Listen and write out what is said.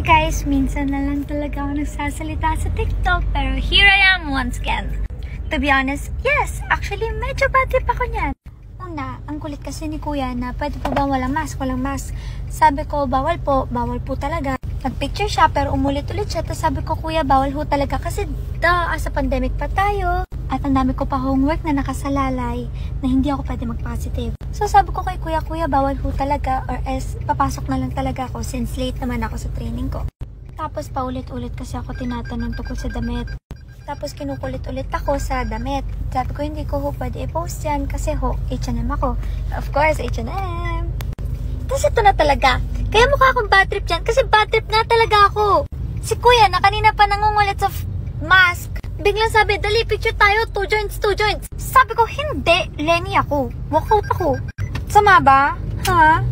Hi guys! Minsan na lang talaga ako nagsasalita sa TikTok pero here I am once again. To be honest, yes, actually medyo bad trip ako niyan. Una, ang kulit kasi ni kuya na pwede po ba walang mask, walang mask. Sabi ko, bawal po, bawal po talaga. Nagpicture siya pero umulit-ulit siya. Tapos sabi ko, kuya, bawal ho talaga kasi da, sa pandemic pa tayo. At ang dami ko pa homework na nakasalalay na hindi ako pwede mag-positive. So sabi ko kay kuya, kuya, bawal ho talaga or else papasok na lang talaga ako since late naman ako sa training ko. Tapos paulit-ulit kasi ako tinatanong tungkol sa damit. Tapos kinukulit-ulit ako sa damit. Sabi ko, hindi ko ho pwede i-post yan kasi ho, H&M ako. Of course, H&M. Tapos ito na talaga. Kaya mukha akong bad trip dyan kasi bad trip nga talaga ako. Si kuya na kanina pa nangungulit. Biglang sabi, dali picture tayo, two joints, two joints. Sabi ko, hindi, Lenny ako. Walkout ako. Sama ba? Ha?